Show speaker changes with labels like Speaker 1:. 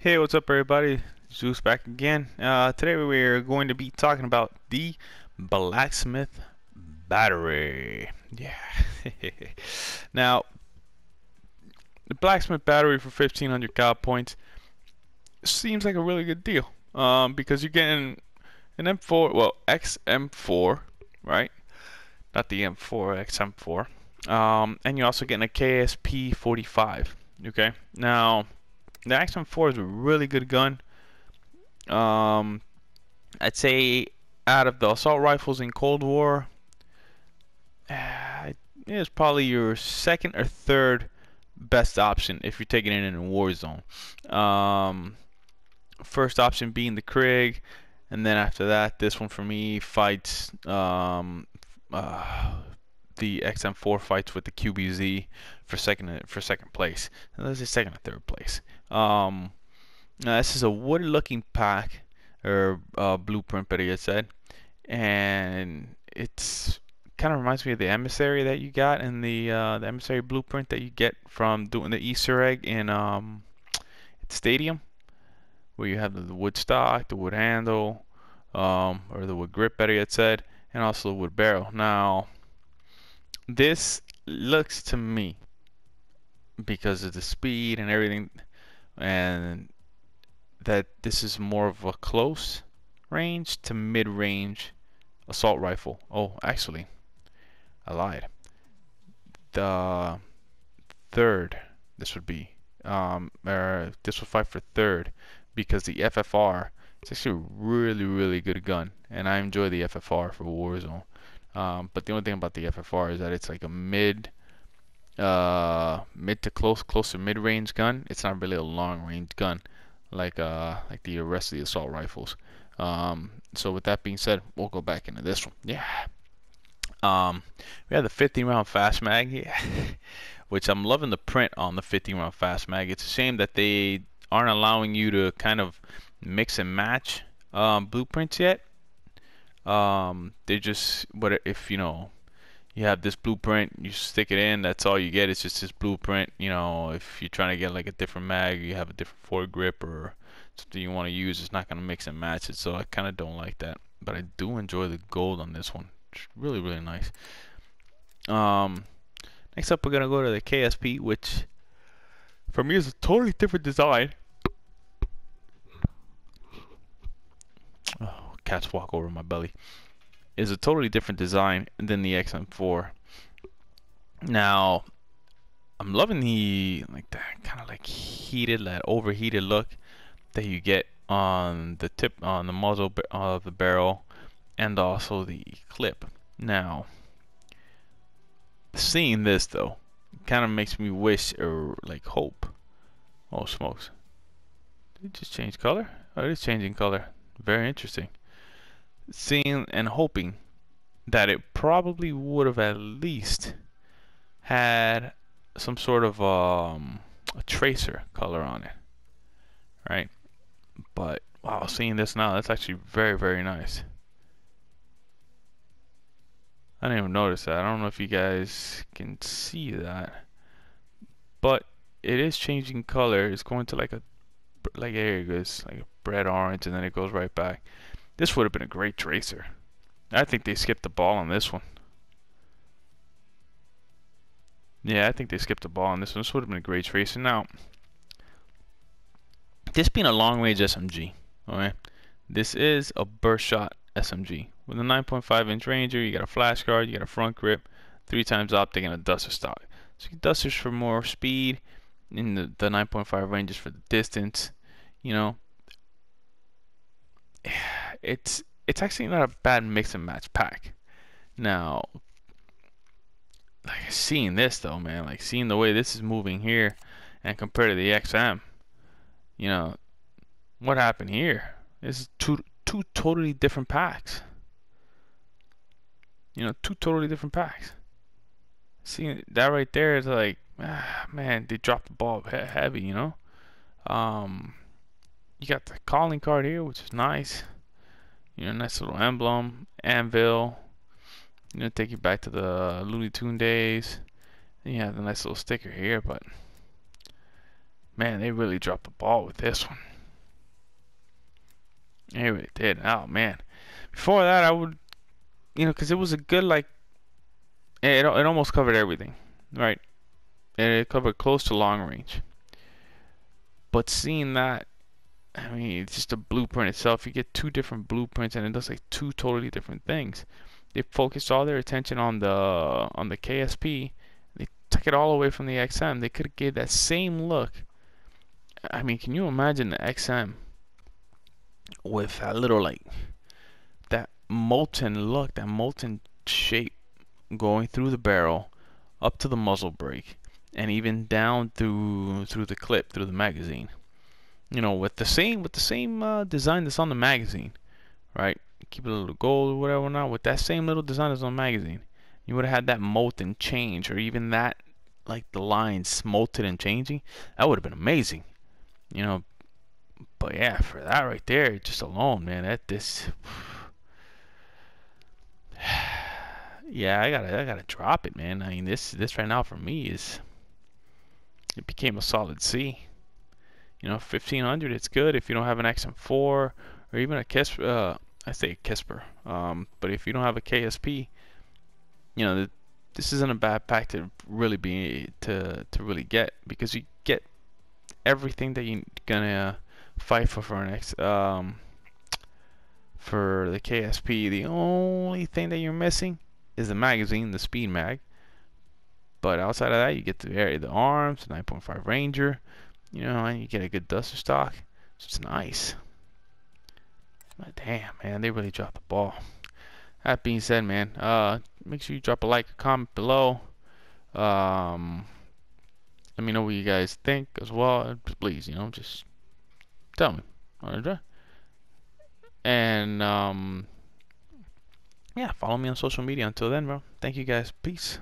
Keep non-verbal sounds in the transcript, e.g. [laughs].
Speaker 1: Hey, what's up everybody? Zeus back again. Uh, today we're going to be talking about the Blacksmith Battery. Yeah. [laughs] now, the Blacksmith Battery for 1500 cal points seems like a really good deal. Um, because you're getting an M4, well, XM4, right? Not the M4, XM4. Um, and you're also getting a KSP 45. Okay. Now, the XM4 is a really good gun. Um, I'd say out of the assault rifles in Cold War, uh, it's probably your second or third best option if you're taking it in a Warzone. Um, first option being the Krig, and then after that, this one for me fights um, uh, the XM4 fights with the QBZ for second for second place. And let's say second or third place. Um, this is a wood-looking pack or uh, blueprint, better yet said, and it's kind of reminds me of the emissary that you got in the uh, the emissary blueprint that you get from doing the Easter egg in um, Stadium, where you have the, the wood stock, the wood handle, um, or the wood grip, better yet said, and also the wood barrel. Now, this looks to me because of the speed and everything and that this is more of a close range to mid-range assault rifle. Oh, actually, I lied. The third, this would be, um, or this would fight for third because the FFR is actually a really, really good gun, and I enjoy the FFR for Warzone. Um, but the only thing about the FFR is that it's like a mid uh, mid to close, close to mid-range gun. It's not really a long-range gun like uh, like the rest of the assault rifles. Um, so with that being said, we'll go back into this one. Yeah. Um, we have the 15 round fast mag, yeah. [laughs] which I'm loving the print on the 15 round fast mag. It's a shame that they aren't allowing you to kind of mix and match um, blueprints yet. Um, they just what if you know you have this blueprint, you stick it in, that's all you get. It's just this blueprint. You know, if you're trying to get like a different mag, you have a different foregrip or something you want to use, it's not going to mix and match it. So I kind of don't like that. But I do enjoy the gold on this one. It's really, really nice. Um, next up, we're going to go to the KSP, which for me is a totally different design. Oh, cats walk over my belly is a totally different design than the XM4. Now, I'm loving the like that kind of like heated, that overheated look that you get on the tip, on the muzzle uh, of the barrel, and also the clip. Now, seeing this though, kind of makes me wish or like hope. Oh smokes! Did it just change color? Oh, it is changing color. Very interesting seeing and hoping that it probably would have at least had some sort of um, a tracer color on it, right? But wow, seeing this now, that's actually very, very nice. I didn't even notice that. I don't know if you guys can see that, but it is changing color. It's going to like a like there it goes, like a bread orange, and then it goes right back. This would have been a great tracer. I think they skipped the ball on this one. Yeah, I think they skipped the ball on this one. This would have been a great tracer. Now, this being a long-range SMG, alright, this is a burst shot SMG. With a 9.5 inch Ranger, you got a flash guard, you got a front grip, three times optic, and a duster stock. So dusters for more speed, and the, the 9.5 Rangers for the distance. You know, it's it's actually not a bad mix and match pack. Now, like seeing this though, man, like seeing the way this is moving here, and compared to the XM, you know, what happened here? This is two two totally different packs. You know, two totally different packs. Seeing that right there is like, ah, man, they dropped the ball heavy. You know, um, you got the calling card here, which is nice. You know, nice little emblem, anvil. You know, take you back to the Looney Tune days. And you have the nice little sticker here, but Man, they really dropped the ball with this one. They really did. Oh man. Before that, I would, you know, because it was a good like. It it almost covered everything, right? And it covered close to long range. But seeing that, I mean, it's just a blueprint itself. You get two different blueprints, and it does like two totally different things. They focused all their attention on the on the KSP. They took it all away from the XM. They could have gave that same look. I mean, can you imagine the XM with that little like that molten look, that molten shape going through the barrel up to the muzzle brake and even down through through the clip through the magazine you know with the same with the same uh, design that's on the magazine right? Keep it a little gold or whatever not with that same little design that's on the magazine you would have had that molten change or even that like the lines molten and changing. That would have been amazing you know? But yeah for that right there just alone man that this [sighs] yeah I gotta I gotta drop it man. I mean this this right now for me is it became a solid C. You know, 1500, it's good if you don't have an XM4 or even a KISP, uh, I say KISPer, um, but if you don't have a KSP, you know, this isn't a bad pack to really be, to, to really get because you get everything that you're gonna fight for for an X, um, for the KSP. The only thing that you're missing is the magazine, the Speed Mag. But outside of that, you get the the arms, 9.5 Ranger, you know, and you get a good duster stock. It's nice. But damn, man, they really dropped the ball. That being said, man, uh, make sure you drop a like, a comment below. Um, let me know what you guys think as well. Please, you know, just tell me. And um, yeah, follow me on social media. Until then, bro. Thank you guys. Peace.